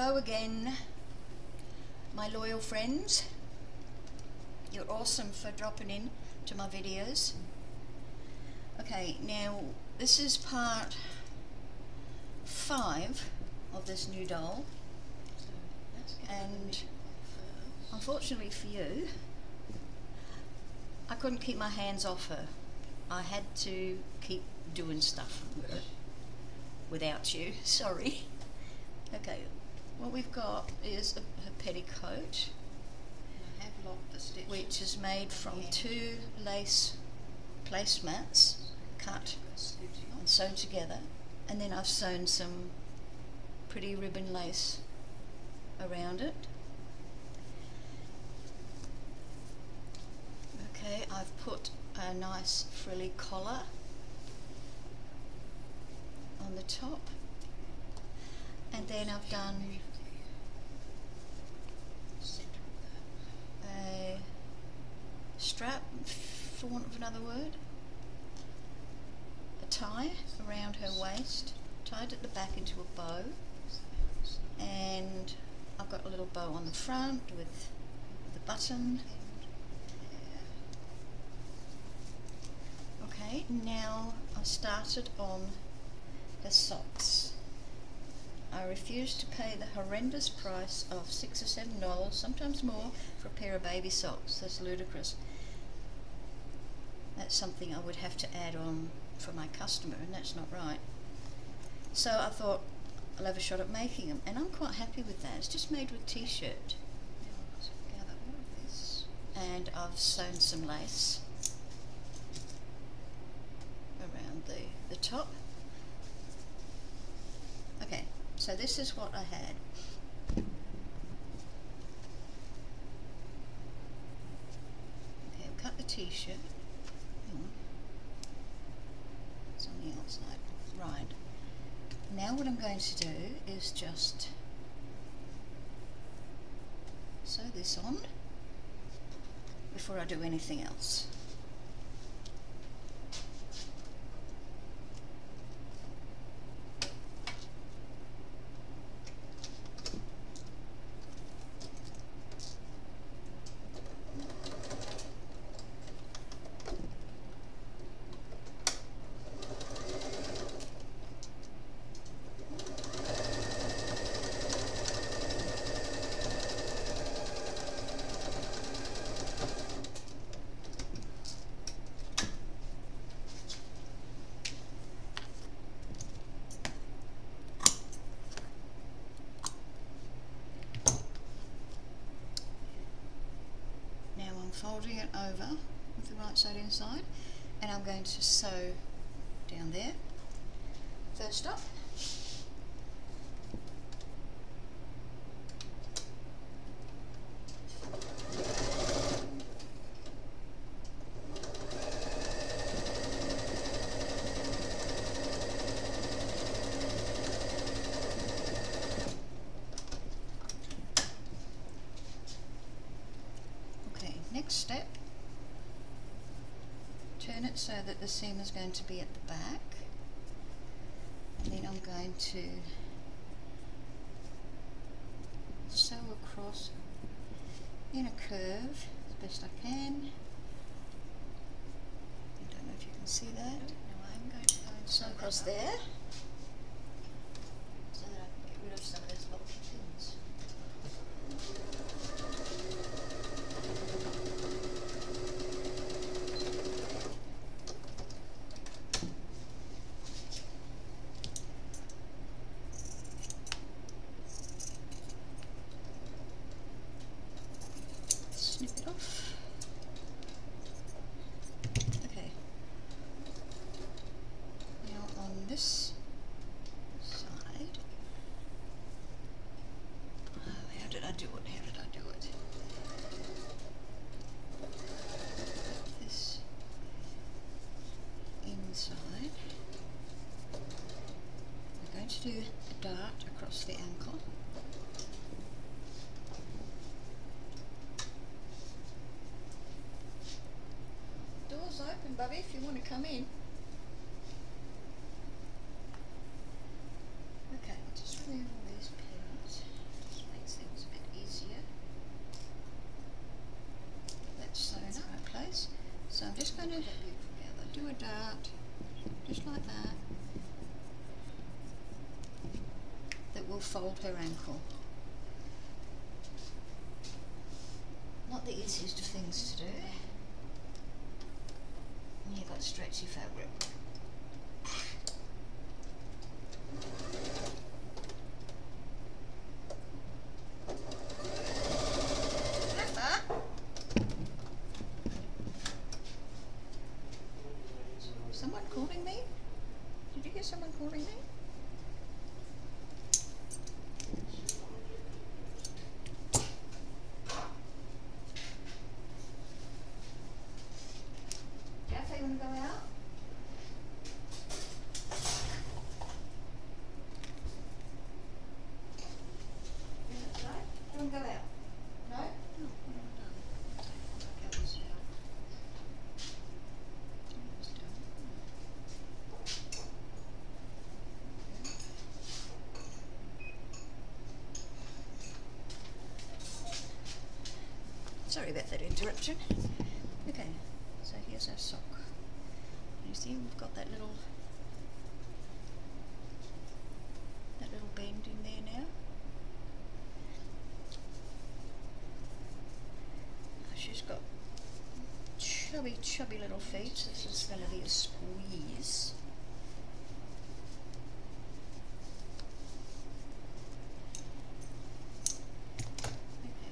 Hello again, my loyal friends. You're awesome for dropping in to my videos. Okay, now this is part five of this new doll, and unfortunately for you, I couldn't keep my hands off her. I had to keep doing stuff without you. Sorry. Okay, what we've got is a, her petticoat, which is made from two lace placemats cut and sewn together, and then I've sewn some pretty ribbon lace around it. Okay, I've put a nice frilly collar on the top. And then I've done a strap for want of another word a tie around her waist tied at the back into a bow and I've got a little bow on the front with the button okay now I started on the socks I refuse to pay the horrendous price of six or seven dollars, sometimes more, for a pair of baby socks. That's ludicrous. That's something I would have to add on for my customer, and that's not right. So I thought I'll have a shot at making them, and I'm quite happy with that. It's just made with t-shirt. And I've sewn some lace around the, the top. Okay, so this is what I had. Okay, I've cut the t-shirt. It's on the Right. Now what I'm going to do is just sew this on before I do anything else. folding it over with the right side inside and I'm going to sew down there. First up, next step, turn it so that the seam is going to be at the back and then I'm going to sew across in a curve as best I can. I don't know if you can see that. No, I'm going to go and sew across there so that I can get rid of some of those bulky pins. Off. Okay. Now on this side, oh, how did I do it? How did I do it? This inside. We're going to do a dart across the ankle. Bobby, if you want to come in. Okay, just remove all these pins. Just makes things a bit easier. That's sewn up in place. So I'm just going to do a dart, just like that, that will fold her ankle. You've got stretchy fabric. Pepper? Someone calling me? Did you hear someone calling me? Jeff, you want to go out? You want to try? You want to go out? No? Sorry about that interruption. Okay, so here's our sock. You see we've got that little that little bend in there now. She's got chubby, chubby little feet. This is going to be a squeeze. Okay,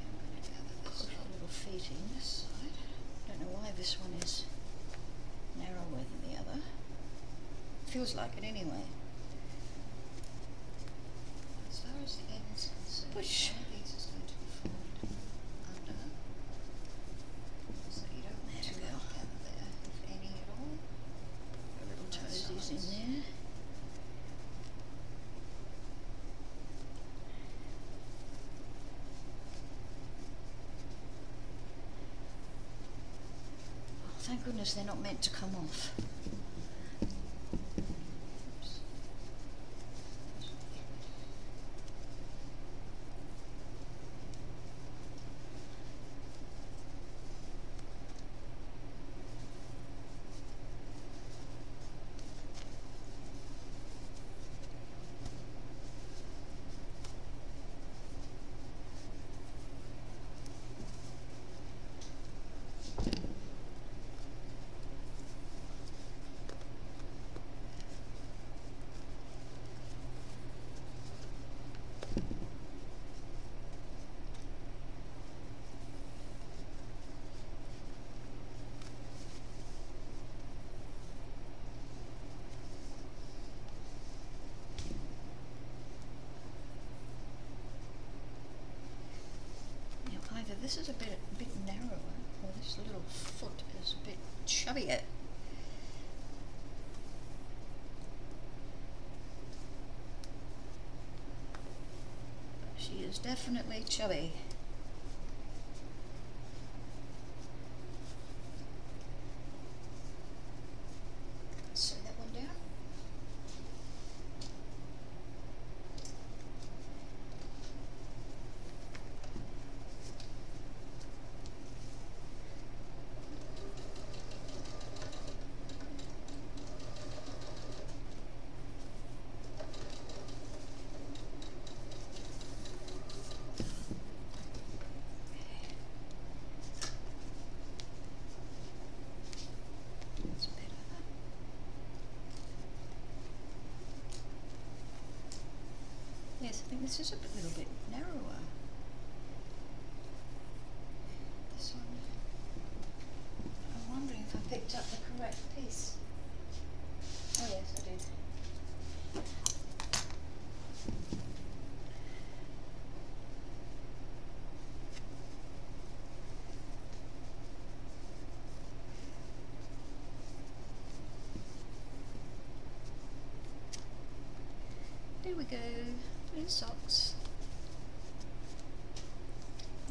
I'm going to put her little feet in this side. Don't know why this one is narrower than the other. Feels like it anyway. As far as the end's concerned, Push. one of these is going to be formed under, so you don't want There to we go. gather there, if any at all. Her little Both toesies in sides. there. Oh, thank goodness they're not meant to come off. Oops. Now either this is a bit a bit narrower or this little foot is a bit chubbier. She is definitely chubby. Sew that one down. That's better. Yes, I think this is a bit, little bit narrower. This one. I'm wondering if I picked up the correct piece. Oh yes, I did. There we go, socks.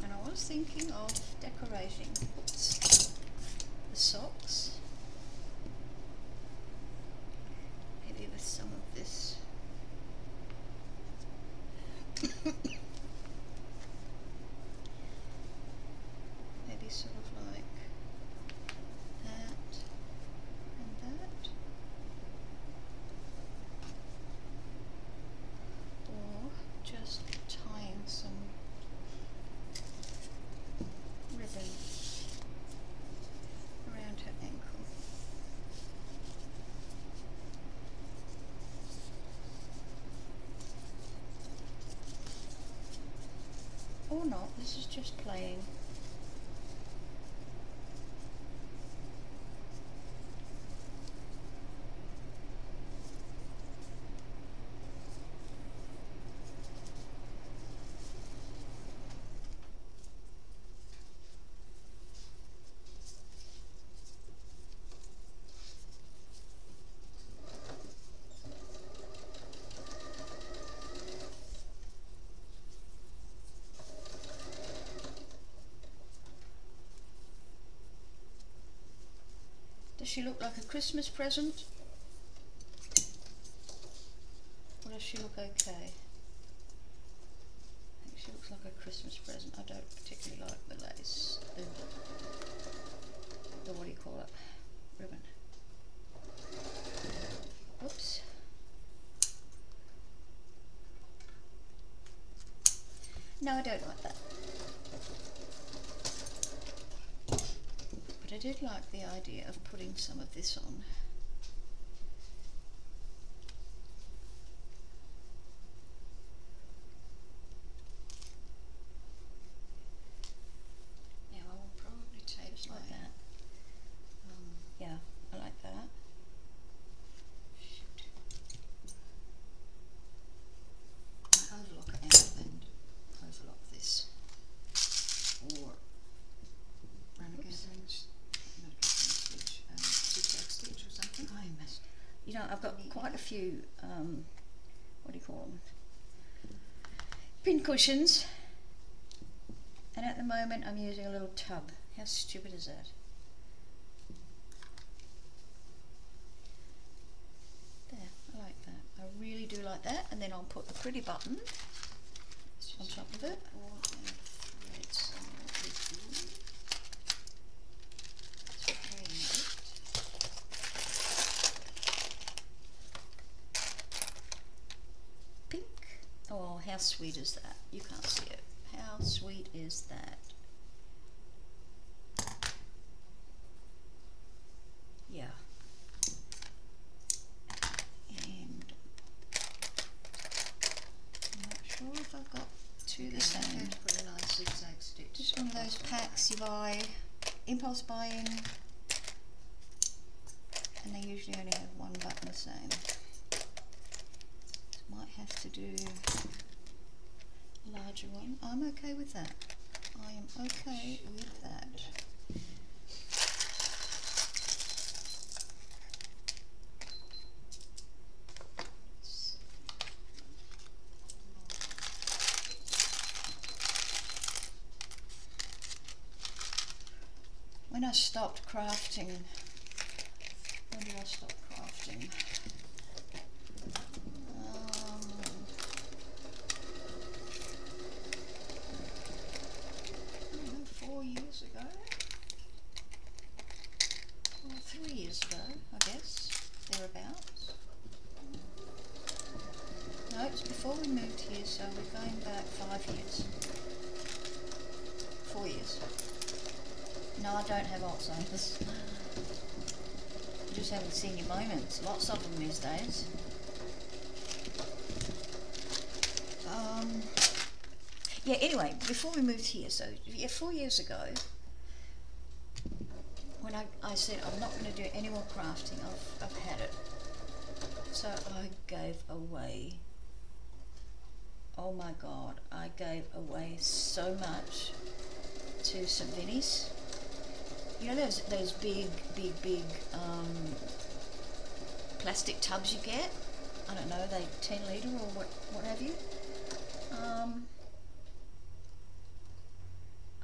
And I was thinking of decorating the socks. or not, this is just playing. She look like a Christmas present? Or does she look okay? I think she looks like a Christmas present. I don't particularly like the lace. The, the what do you call it? Ribbon. Oops. No, I don't like that. But I did like the idea of putting some of this on. Now I will probably take Just like my, that. um, Yeah, I like that. shoot, my overlock out and overlock this, or run a Oops. gathering, s- not a gathering stitch, um, zigzag stitch or something. I must. You I've got quite a few. Um, what do you call them? Pin cushions. And at the moment, I'm using a little tub. How stupid is that? There, I like that. I really do like that. And then I'll put the pretty button Let's on just top of it. all our threads somewhere with you. Spraying it. Pink. Oh, how sweet is that? You can't see it. How sweet is that? Yeah. And I'm not sure if I've got two the Okay, I'm same. going to put a nice zigzag stitch. Just one of those across packs you buy, impulse buying, and they usually only have one button the same. Might have to do a larger one. I'm okay with that. I am okay with that. I stopped crafting, when did I stop crafting? Um, know, four years ago? Three years ago, I guess, thereabouts. No, it was before we moved here, so we're going back five years. Four years. No, I don't have Alzheimer's. You just haven't seen your moments. Lots of them these days. Um, yeah, anyway, before we moved here, so yeah, four years ago, when I, I said I'm not going to do any more crafting, I've, I've had it. So I gave away, oh my god, I gave away so much to St. Vinny's. You know those those big, big, big um, plastic tubs you get? I don't know, they ten litre or what, what have you. Um,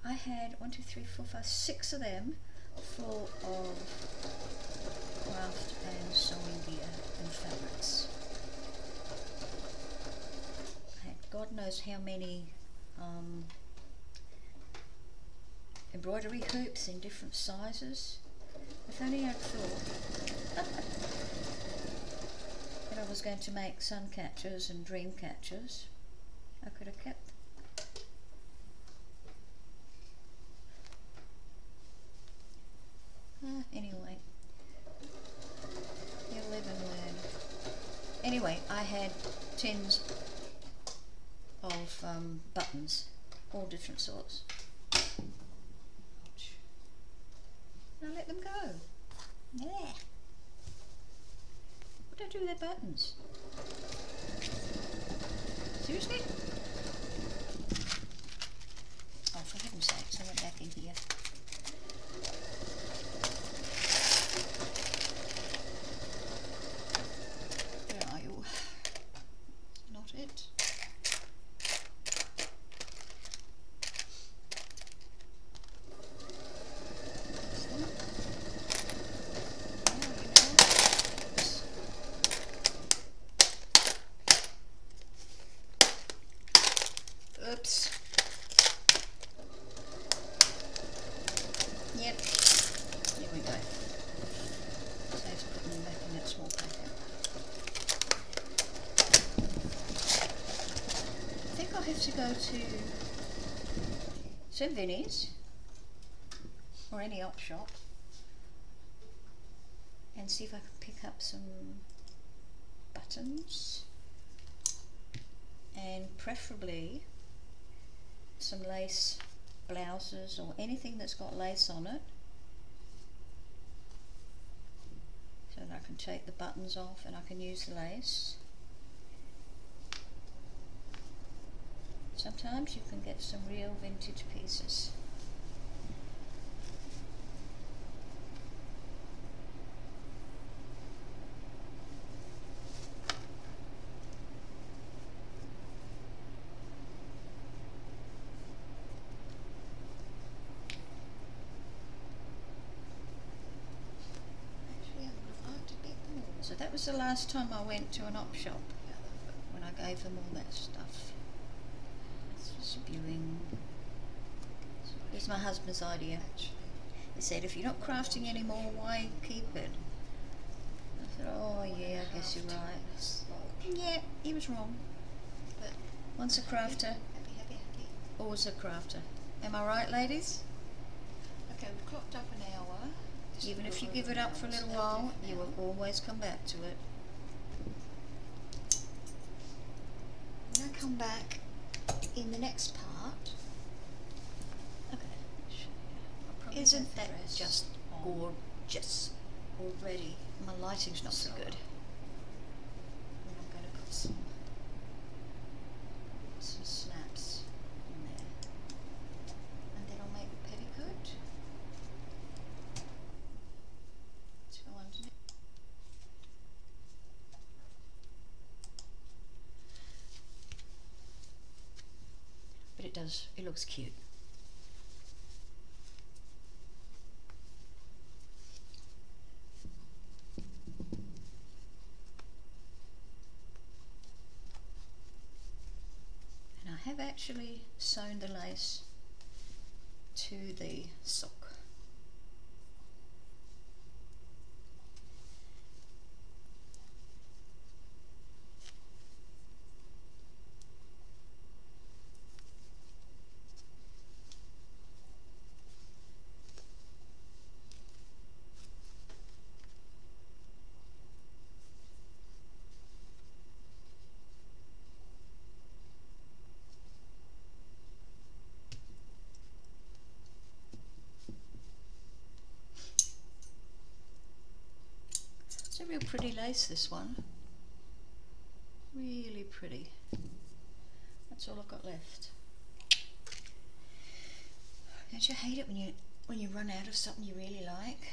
I had one, two, three, four, five, six of them full of craft and sewing gear and fabrics. I had God knows how many um, embroidery hoops in different sizes. If only I'd thought that I was going to make sun catchers and dream catchers, I could have kept. Ah, anyway, you live and learn. Anyway, I had tins of um, buttons, all different sorts. And I let them go. Yeah. What do I do with their buttons? Seriously? Oh, for heaven's sakes, I went back in here. Where are you? Not it. That's that. Now you know. Oops. Oops. Yep. Here we go. Saves putting them back in that small packet. I think Go to St Vinny's or any op shop and see if I can pick up some buttons and preferably some lace blouses or anything that's got lace on it so that I can take the buttons off and I can use the lace. Sometimes you can get some real vintage pieces. So that was the last time I went to an op shop uh, when I gave them all that stuff. Spewing. It was my husband's idea. He said, if you're not crafting anymore, why keep it? I said, oh yeah, I guess you're right. like- Yeah, he was wrong. But Once a crafter, always a crafter. Am I right, ladies? Okay, we've clocked up an hour. Just Even if you give it up for a little while, you will always come back to it. I come back in the next part, Okay. Isn't that just gorgeous already? My lighting's not so So- good. then I'm going to put some some snaps in there, and then I'll make the petticoat. To go underneath. But it does, it looks cute. And I have actually sewn the lace to the sock. It's a real pretty lace, this one. Really pretty. That's all I've got left. Don't you hate it when you when you run out of something you really like?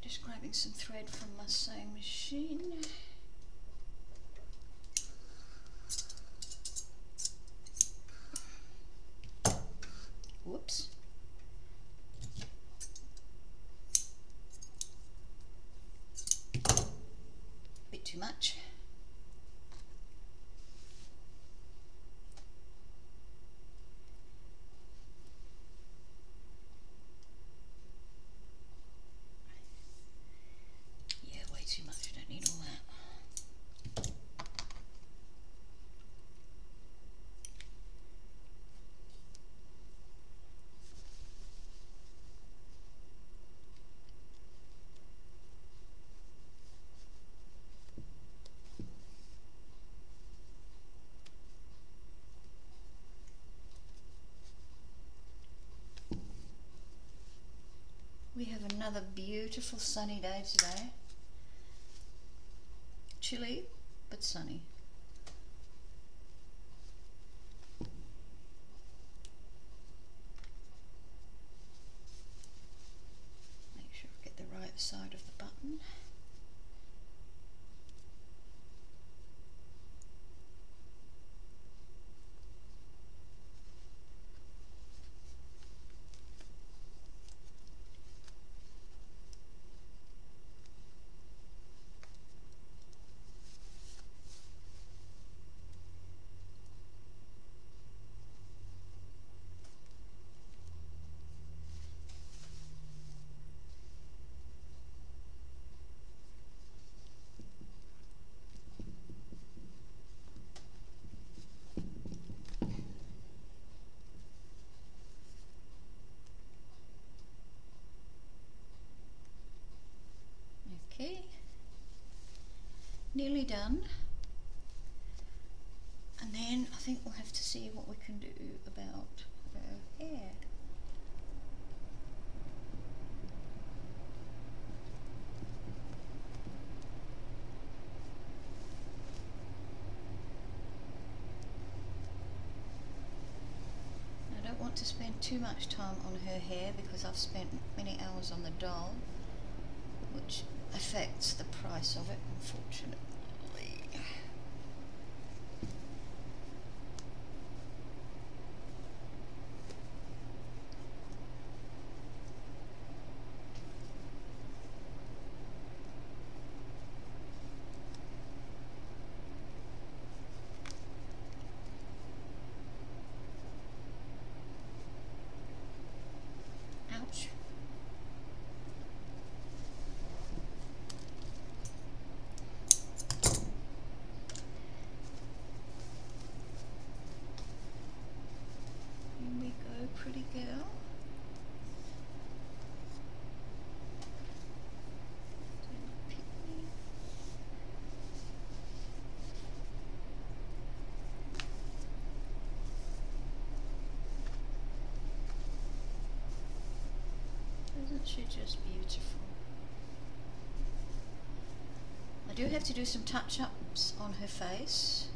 Just grabbing some thread from my sewing machine. Whoops. Bit too much. Yeah, way too much. Don't need all that. Another beautiful sunny day today. Chilly, but sunny. Make sure I get the right side of the button. Okay, nearly done. And then I think we'll have to see what we can do about her hair. I don't want to spend too much time on her hair because I've spent many hours on the doll which affects the price of it, unfortunately. Ouch. Here we go, pretty girl. Pick me. She just beautiful? I do have to do some touch-ups on her face.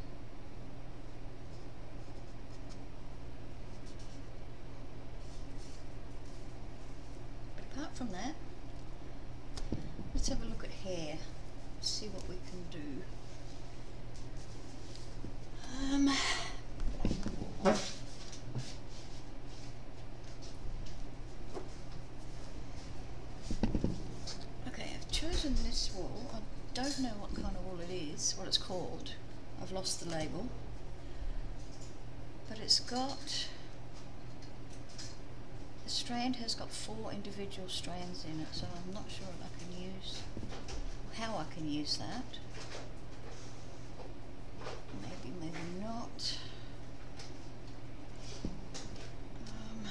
But apart from that, let's have a look at hair. See what we can do. Um, okay, I've chosen this wool. I don't know what kind of wool it is, what it's called. I've lost the label. But it's got the strand has got four individual strands in it, so I'm not sure if I can use how I can use that. Maybe, maybe not. Um,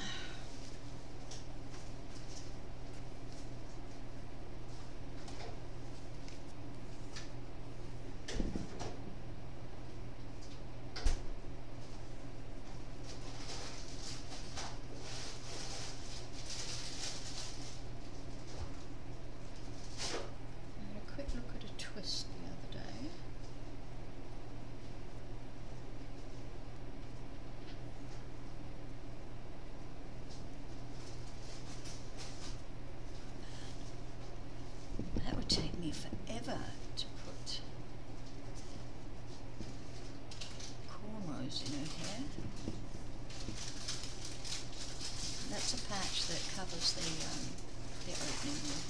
I had a quick look at a twist the other day. That would take me forever to put cornrows in her hair. That's a patch covers the um, the opening there.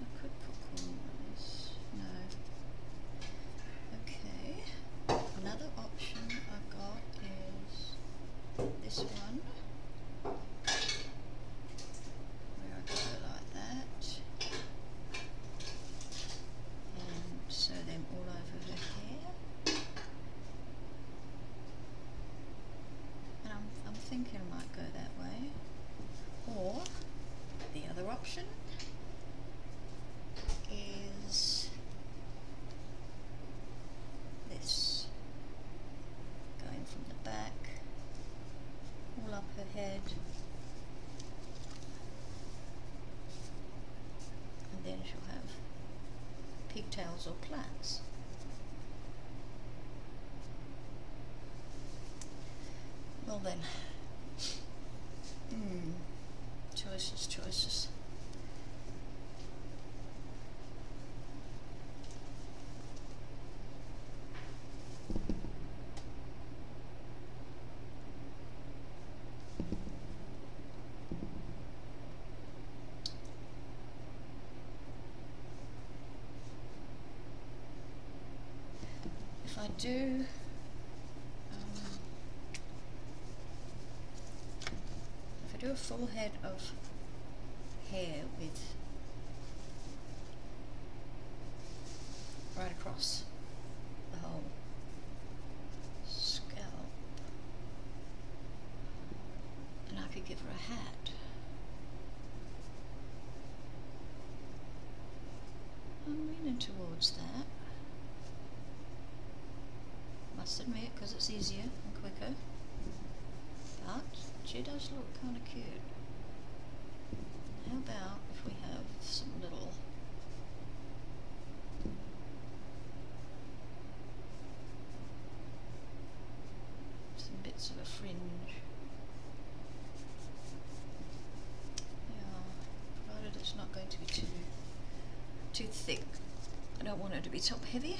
I could put cornrows. No. Okay. Another option I've got is this one. Where I go like that. And sew them all over her hair. And I'm, I'm thinking I might go that way. Or the other option is this. Going from the back, all up her head, flowers or plants. Well then, hmm, choices, choices. If I do, um, if I do a full head of hair with right across the whole scalp, and I could give her a hat. I'm leaning towards that. Must admit, because it's easier and quicker. But she does look kind of cute. How about if we have some little some bits of a fringe. Yeah, provided it's not going to be too too thick. I don't want it to be top heavy.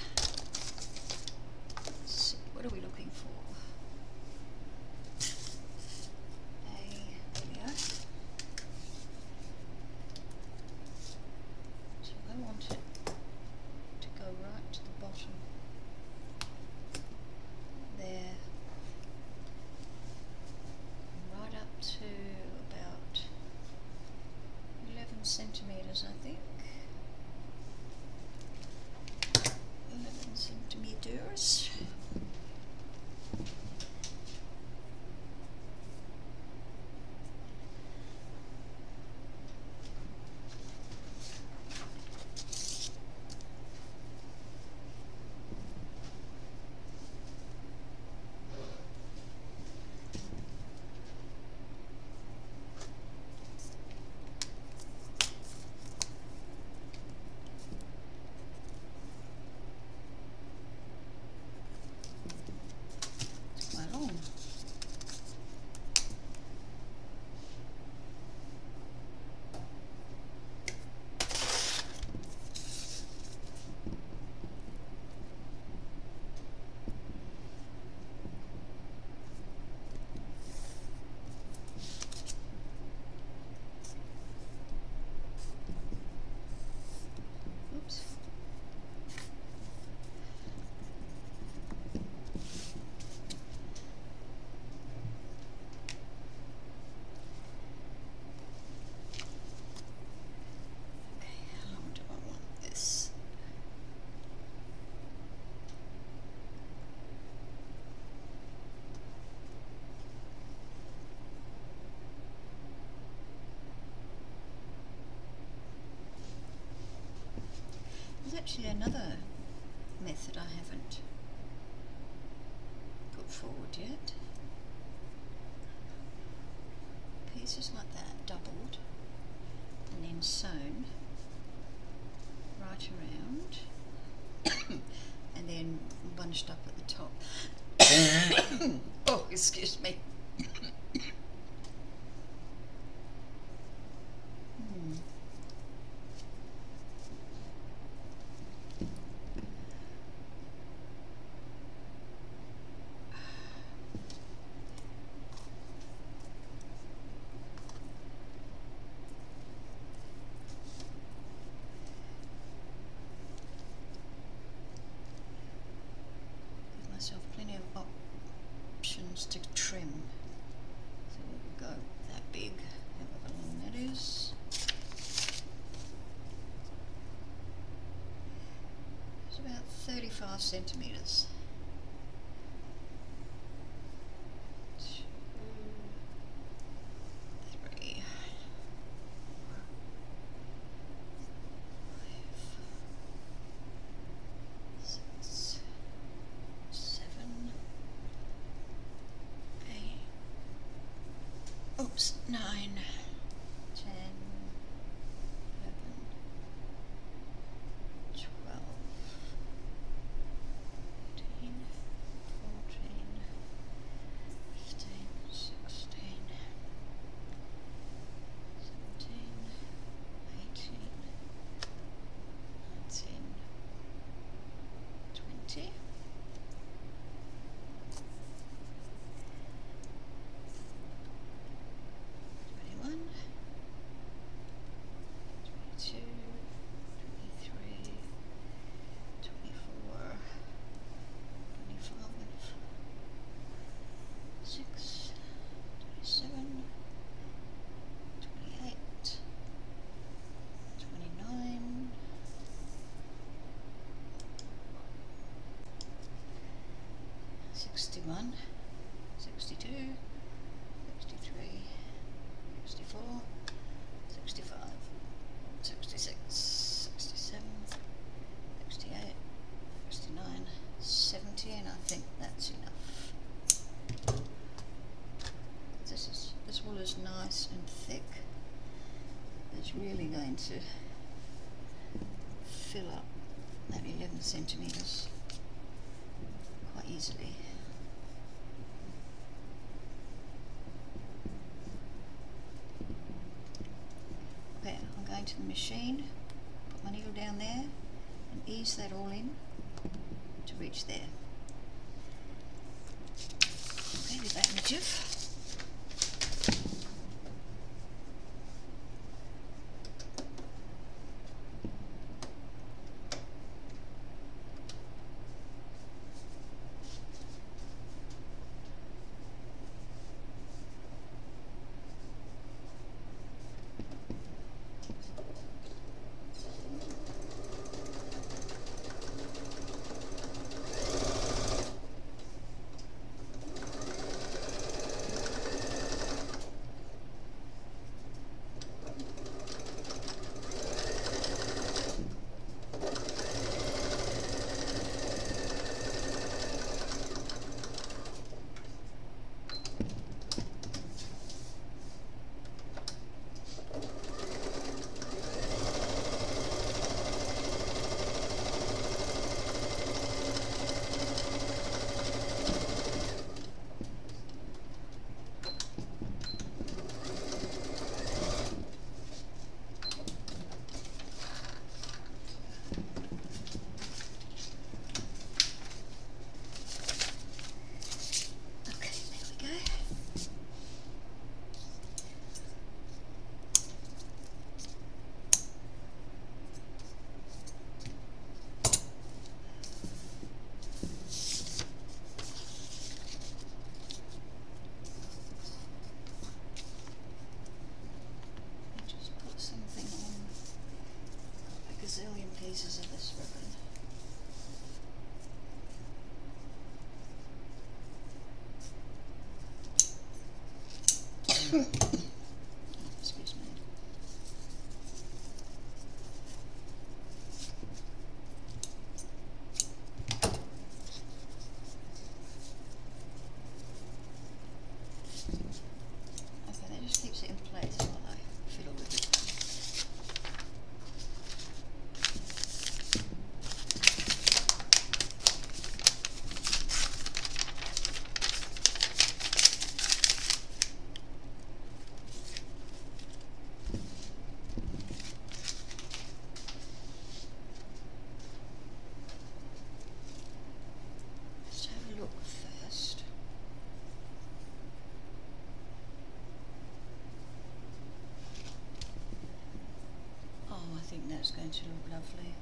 Actually another method I haven't put forward yet. Pieces like that doubled and then sewn right around and then bunched up at the top. oh, excuse me. Hmm. Give myself plenty of options to trim. So we'll go that big, however long that is. It's about 35 centimetres. Two, three, five, six, seven, eight, oops, nine, 61, 62, 63, 64, 65, 66, 67, 68, 69, 70, and I think that's enough. This is this wool is nice and thick. It's really going to fill up that 11 centimeters quite easily. into the machine, put my needle down there and ease that all in to reach there. Okay, with that in jiff. phases of this ribbon. Hmm. that's going to look lovely.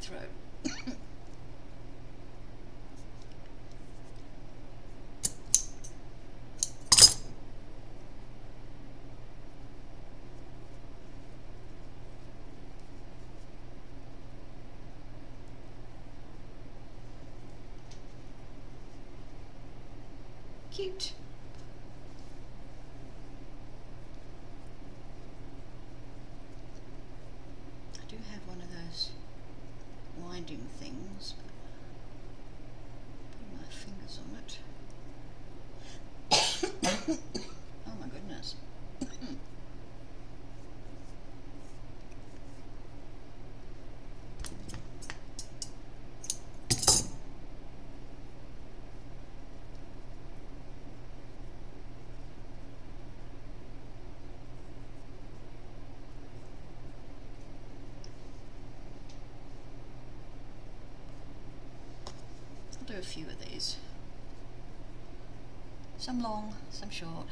throat. Cute. I do have one of those winding things. Put my fingers on it. a few of these. Some long, some short.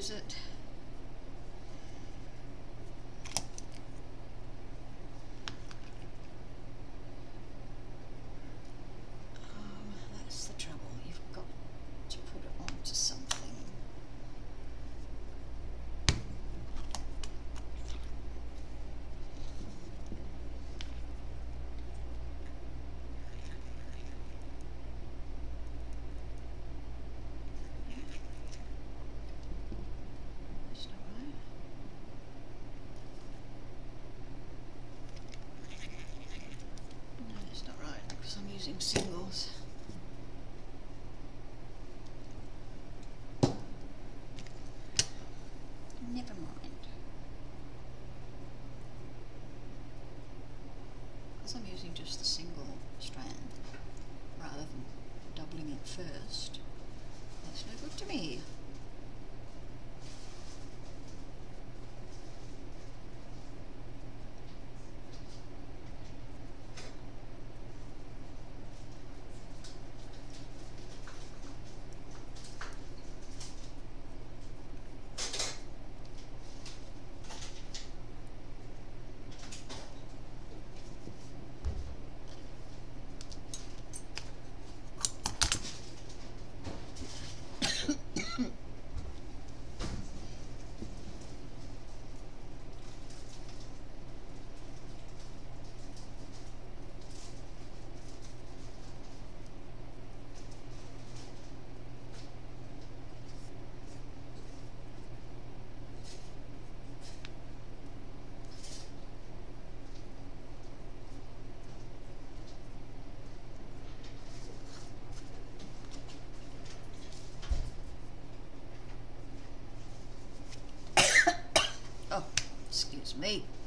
use it. late.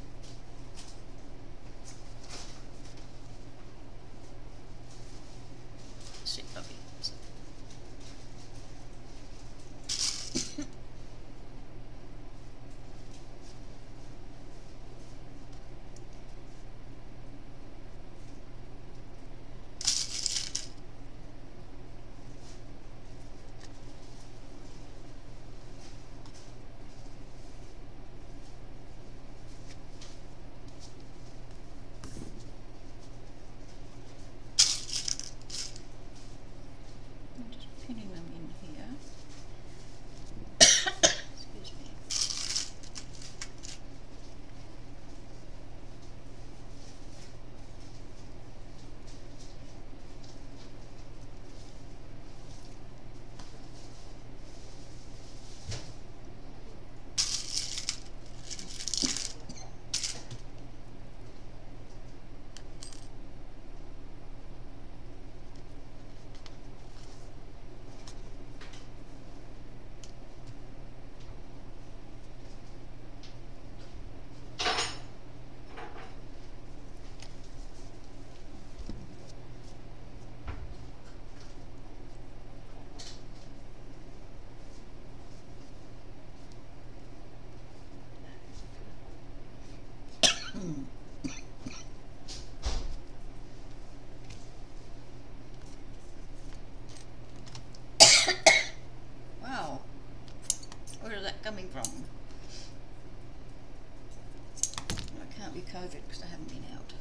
COVID because I haven't been out.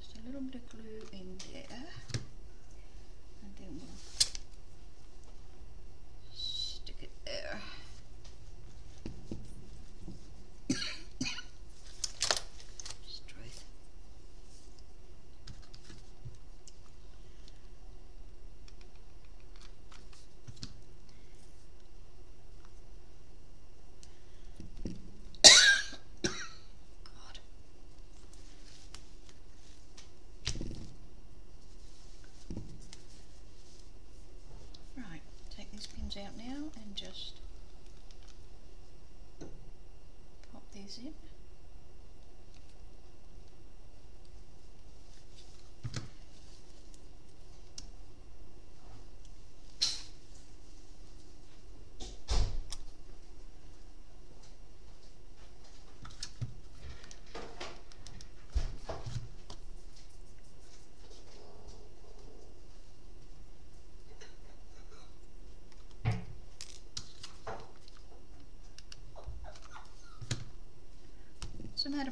Just a little bit of glue in there, and then we'll stick it there. Just truth. God. Right, take these pins out now and just pop these in.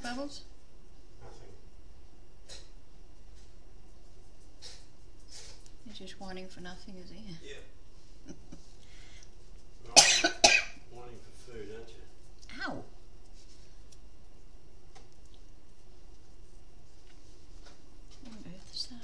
Bubbles? Nothing. He's just whining for nothing, is he? Yeah. Wanting wanting for food, aren't you? Ow! What on earth is that?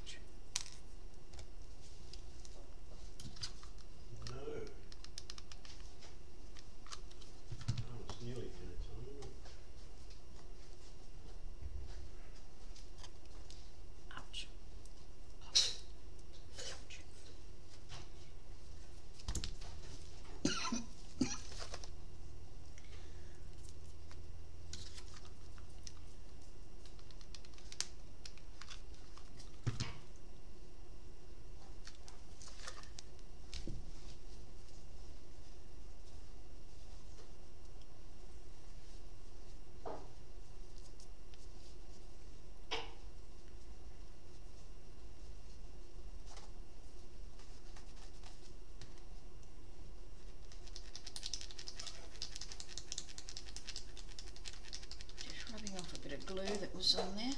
Ouch. No. Oh, it's nearly dinner time. Ouch. Ouch. Ouch. Just rubbing off a bit of glue that was on there.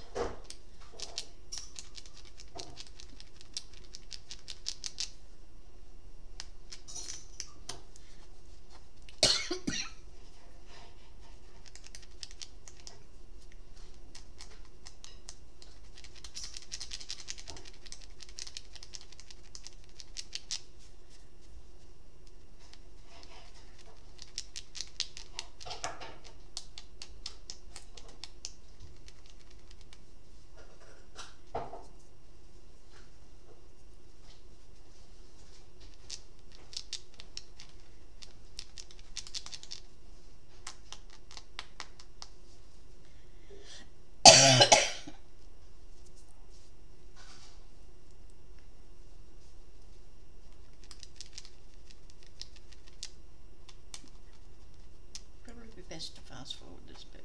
Probably be best to fast forward this bit.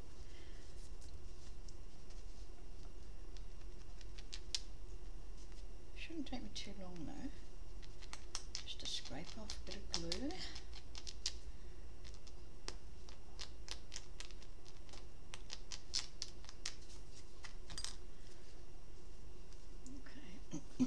Shouldn't take me too long though. Just to scrape off a bit of glue. Okay.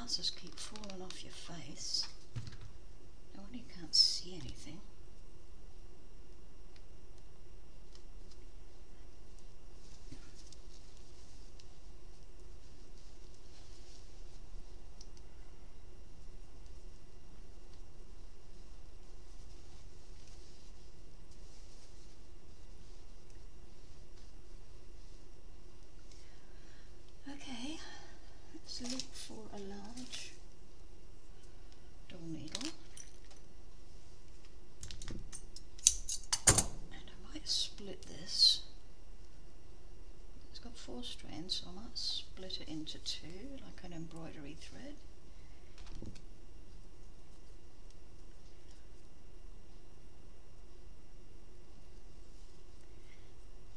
Glasses keep falling off your face. No wonder you can't see anything. Okay, let's look for a large dull needle. And I might split this. It's got four strands, so I might split it into two, like an embroidery thread.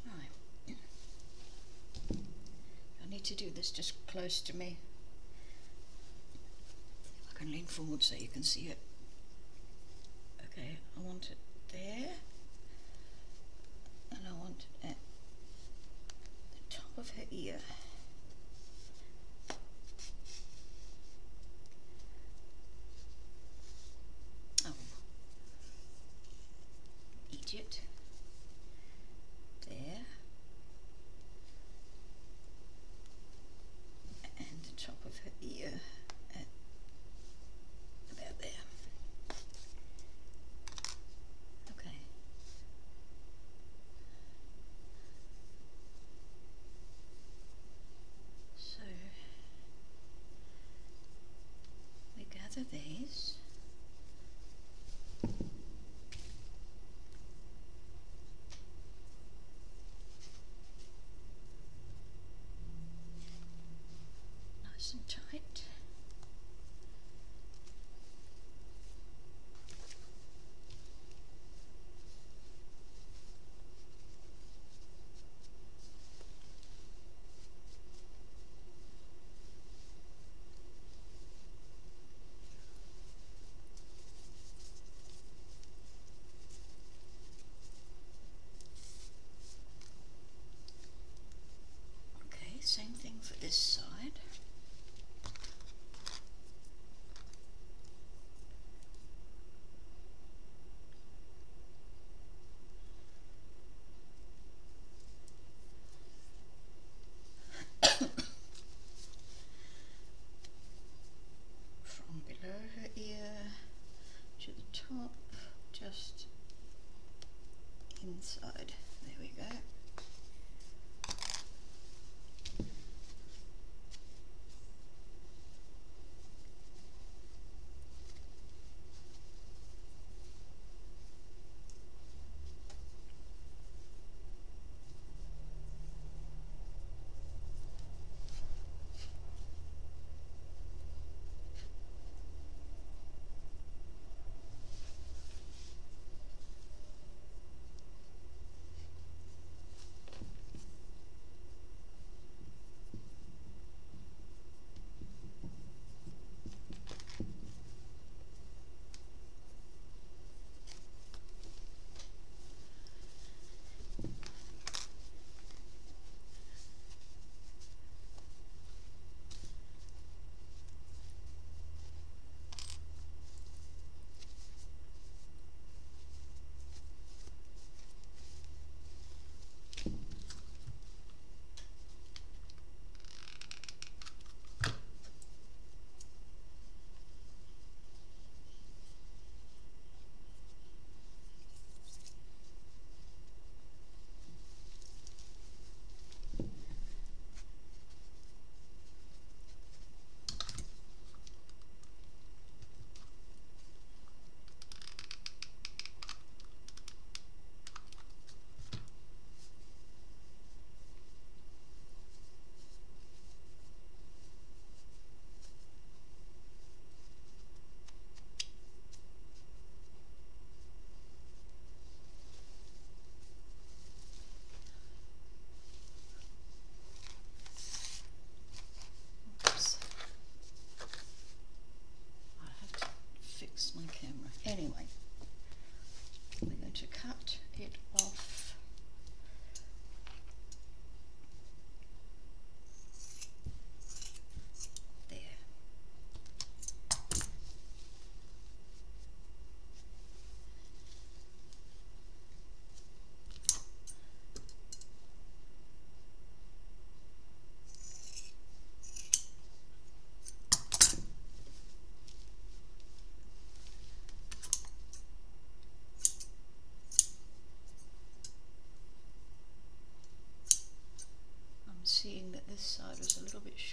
Right. I need to do this just close to me. I can lean forward so you can see it. Okay, I want it there. And I want it at the top of her ear. Oh. Idiot. There. and the top of her ear at about there. Okay. So we gather these. Nice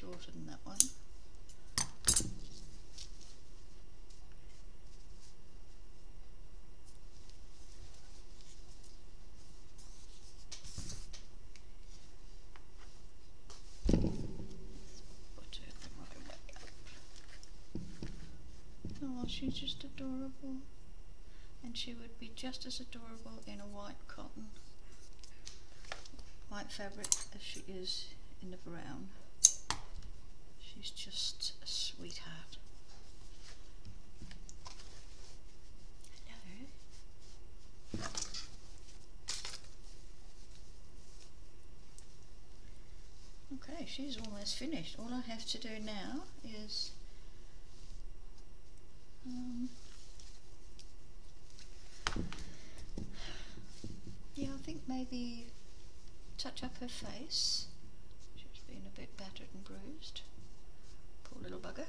shorter than that one. Oh, she's just adorable. And she would be just as adorable in a white cotton, white fabric as she is in the brown. She's just a sweetheart. Okay, she's almost finished. All I have to do now is um, yeah, I think maybe touch up her face. She's been a bit battered and bruised. Poor little bugger.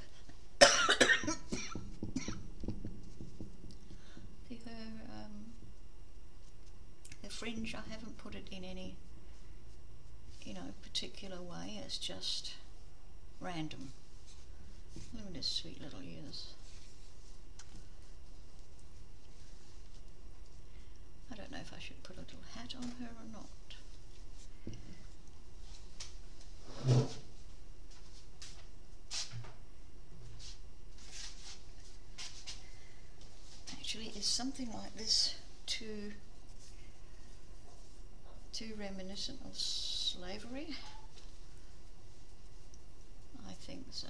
the, her, um, her fringe, I haven't put it in any, you know, particular way. It's just random. Look at his sweet little ears. I don't know if I should put a little hat on her or not. Actually, is something like this too too reminiscent of slavery? I think so.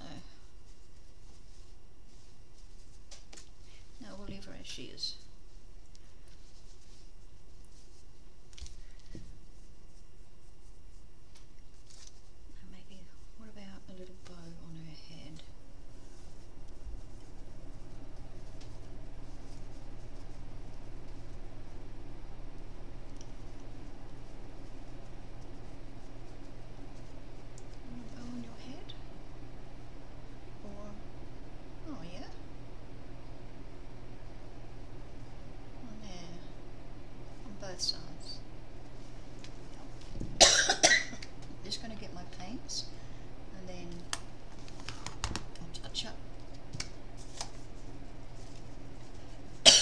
No, we'll leave her as she is. And maybe, what about a little bow on her head? Want a bow on your head? Or, oh yeah? On there, on both sides. Just going to get my paints and then I'll touch up.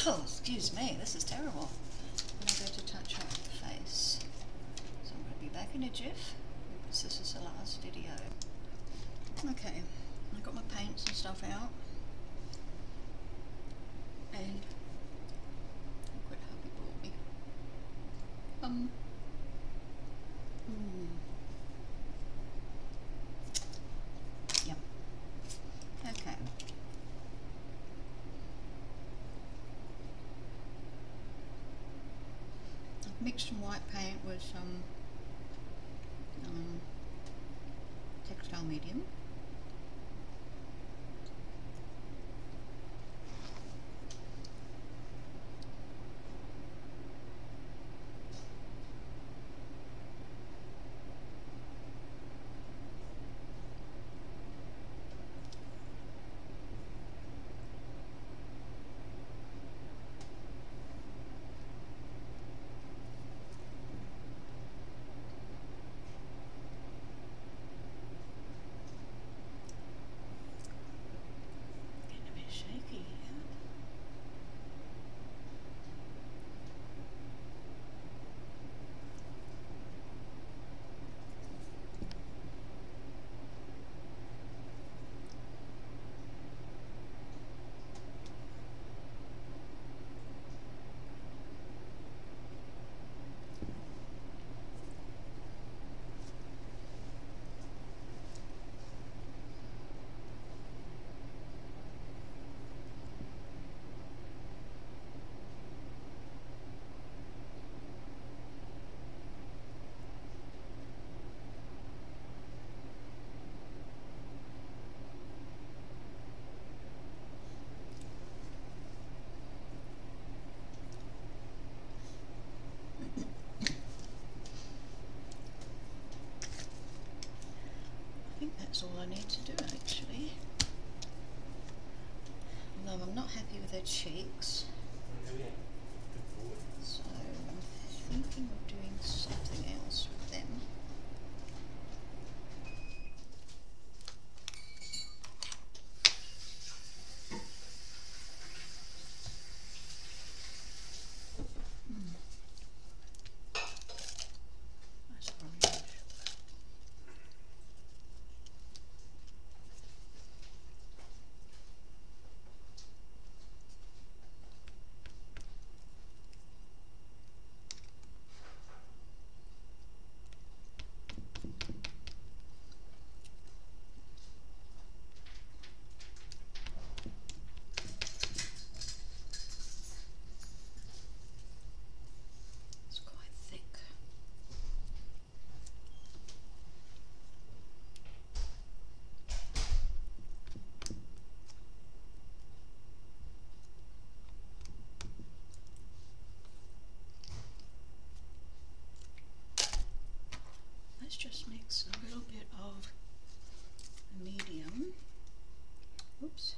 oh, me, this is terrible. I'm going to touch up the face. So I'm going to be back in a jiff because this is the last video. Okay, I got my paints and stuff out. And look at how he brought me. Um. Hmm. Yep. Okay. I've mixed some white paint with some um, textile medium. Getting a bit shaky here. I think that's all I need to do actually. No, I'm not happy with her cheeks, so I'm thinking of doing something else with them. is just mix a little bit of medium, oops,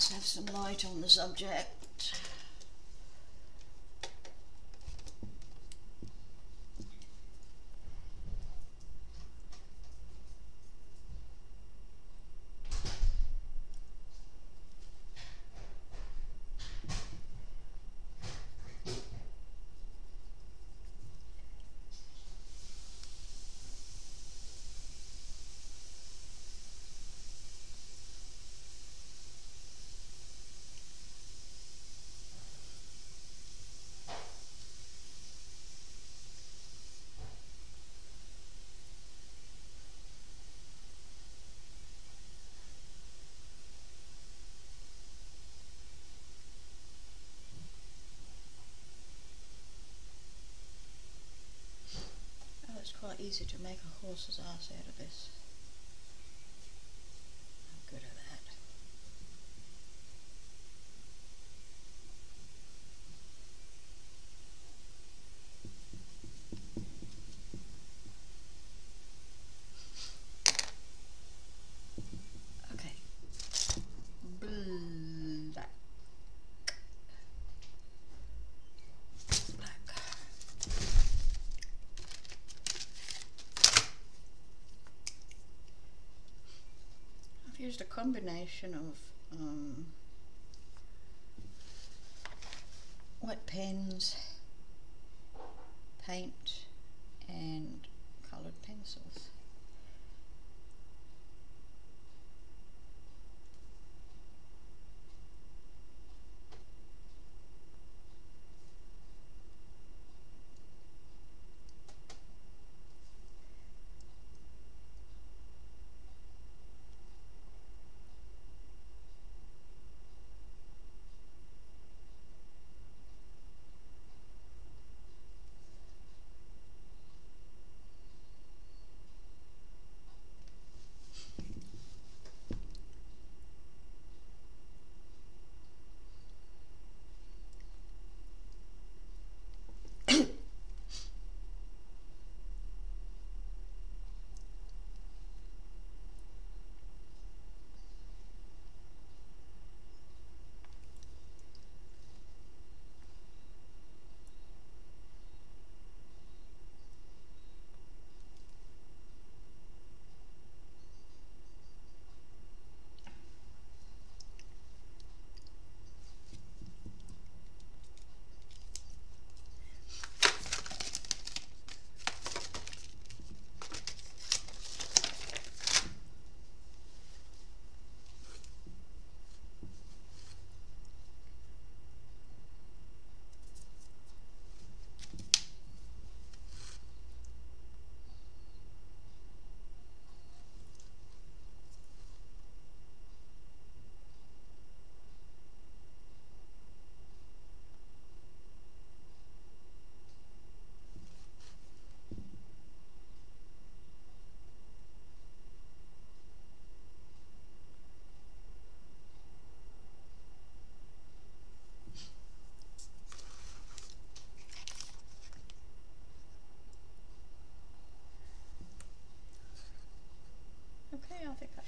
let's have some light on the subject. Oh, it's quite easy to make a horse's ass out of this. I'm good at that. Okay. Black. Black. I've used a combination of um, wet pens, paint,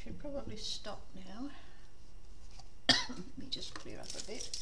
should probably stop now. Let me just clear up a bit.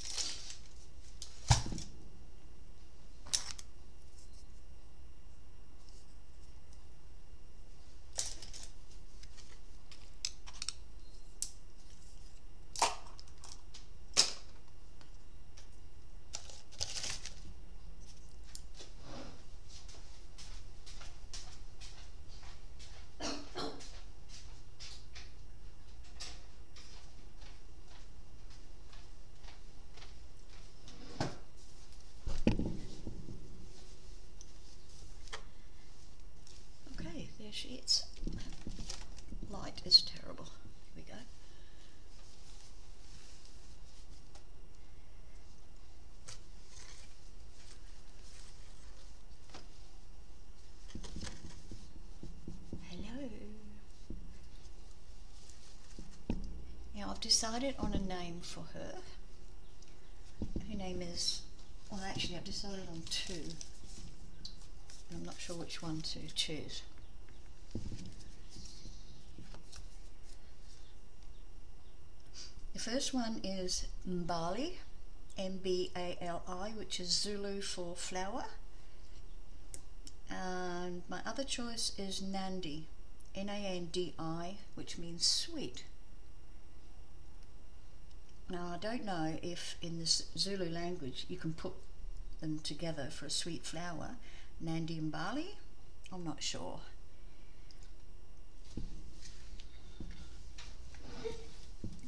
There she is. Light is terrible. Here we go. Hello. Now I've decided on a name for her. Her name is, well actually I've decided on two. I'm not sure which one to choose. The The first one is Mbali, M B A L I, which is Zulu for flower. And my other choice is Nandi, N A N D I, which means sweet. Now, I don't know if in the Zulu language you can put them together for a sweet flower, Nandi and Mbali. I'm not sure.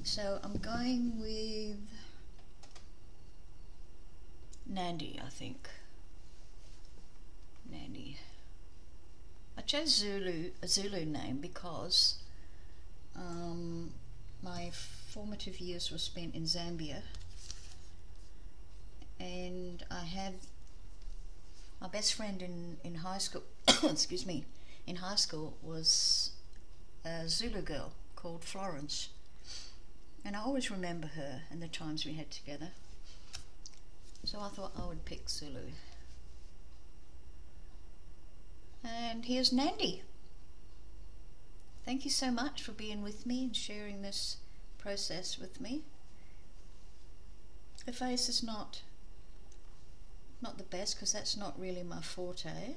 So I'm going with Nandi, I think. Nandi. I chose Zulu, a Zulu name because um, my formative years were spent in Zambia and I had my best friend in, in high school, excuse me, in high school was a Zulu girl called Florence. And I always remember her and the times we had together. So I thought I would pick Zulu. And here's Nandi. Thank you so much for being with me and sharing this process with me. The face is not not the best because that's not really my forte.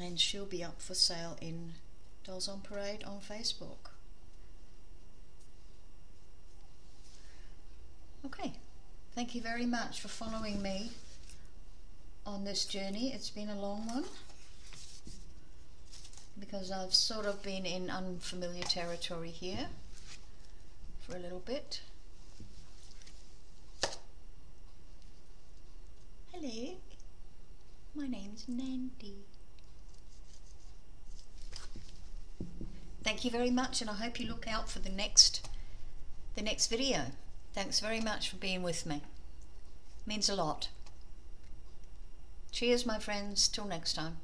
And she'll be up for sale in Dolls on Parade on Facebook. Okay, thank you very much for following me on this journey. It's been a long one because I've sort of been in unfamiliar territory here for a little bit. Hello, my name's Nandi. Thank you very much and I hope you look out for the next the next video. Thanks very much for being with me. Means a lot. Cheers my friends, till next time.